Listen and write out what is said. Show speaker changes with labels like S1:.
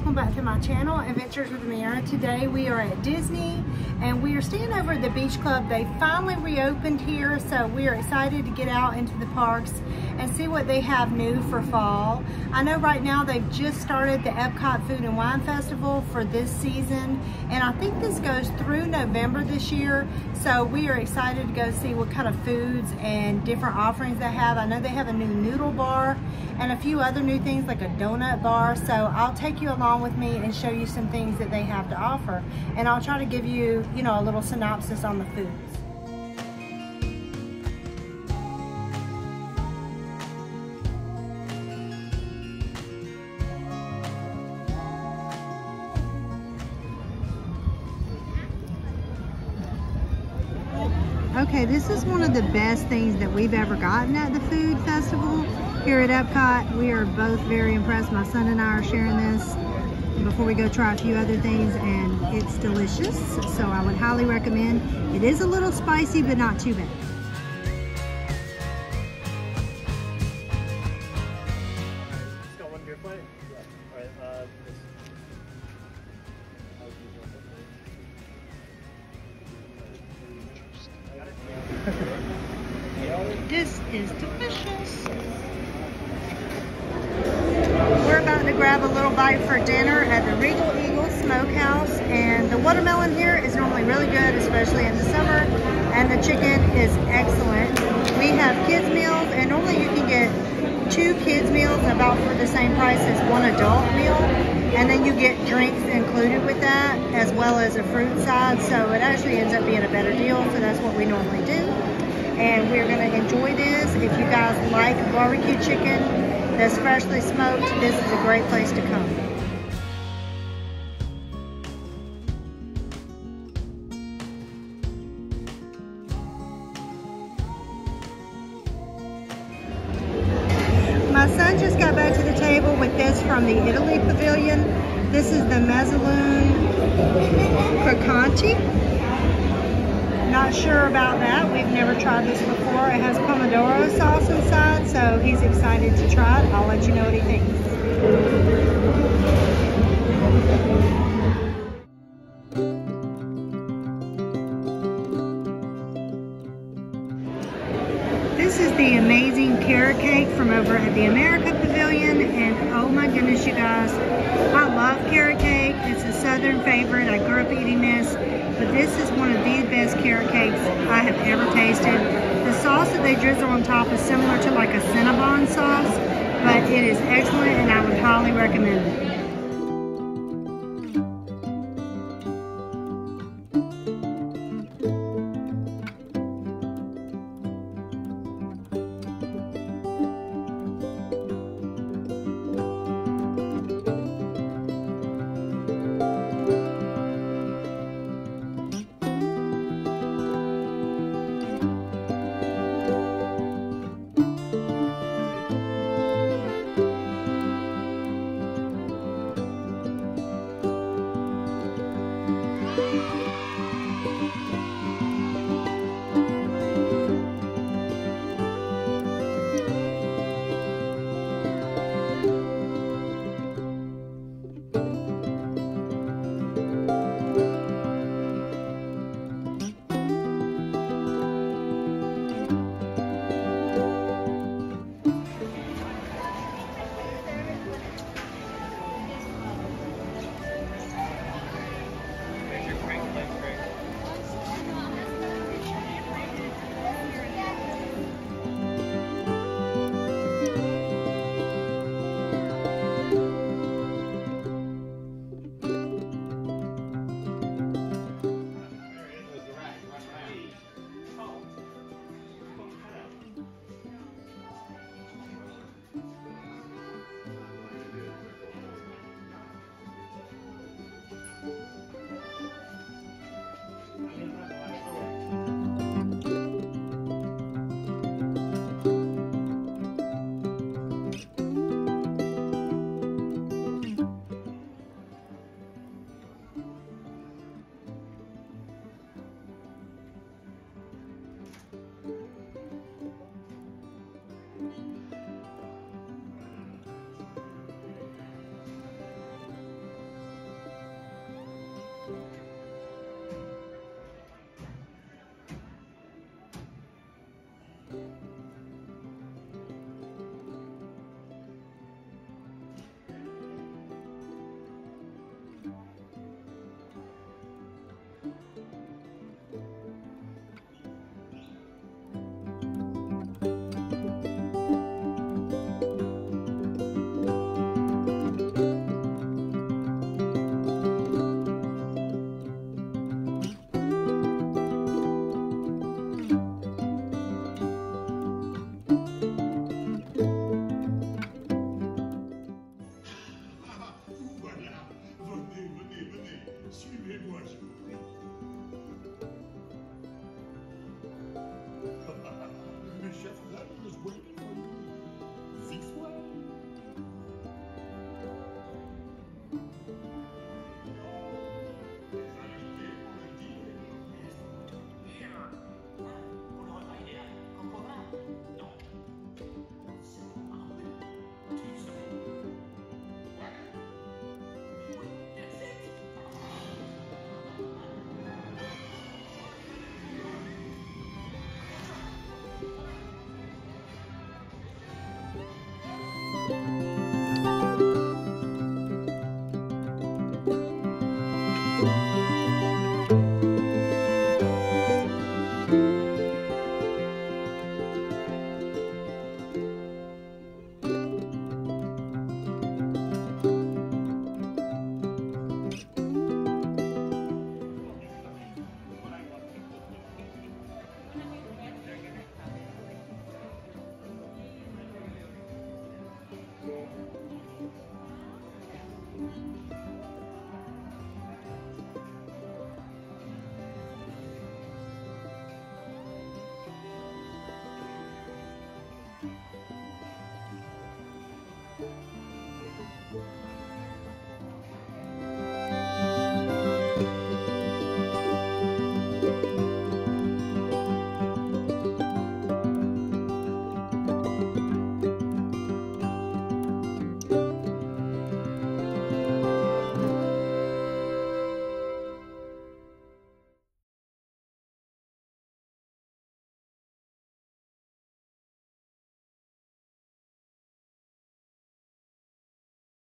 S1: welcome back to my channel, Adventures with Amirah. Today we are at Disney and we are staying over at the Beach Club. They finally reopened here, so we are excited to get out into the parks and see what they have new for fall. I know right now they've just started the Epcot Food and Wine Festival for this season, and I think this goes through November this year, so we are excited to go see what kind of foods and different offerings they have. I know they have a new noodle bar and a few other new things like a donut bar, so I'll take you along with me and show you some things that they have to offer, and I'll try to give you you know, a little synopsis on the foods. Okay, this is one of the best things that we've ever gotten at the food festival here at Epcot. We are both very impressed. My son and I are sharing this before we go try a few other things and it's delicious so I would highly recommend it is a little spicy but not too bad This is delicious. To grab a little bite for dinner at the Regal Eagle Smokehouse. And the watermelon here is normally really good, especially in the summer. And the chicken is excellent. We have kids meals, and normally you can get two kids meals about for the same price as one adult meal. And then you get drinks included with that, as well as a fruit side. So it actually ends up being a better deal. So that's what we normally do. And we're gonna enjoy this. If you guys like barbecue chicken, that's freshly smoked, this is a great place to come. My son just got back to the table with this from the Italy Pavilion. This is the Mezzaluna Croccanti. Not sure about that. We've never tried this before. It has Pomodoro sauce inside, so he's excited to try it. I'll let you know what he thinks. This is the amazing carrot cake from over at the America Pavilion, and oh my goodness, you guys, I love carrot cake. It's a southern favorite. I grew up eating this but this is one of the best carrot cakes I have ever tasted. The sauce that they drizzle on top is similar to like a Cinnabon sauce, but it is excellent and I would highly recommend it.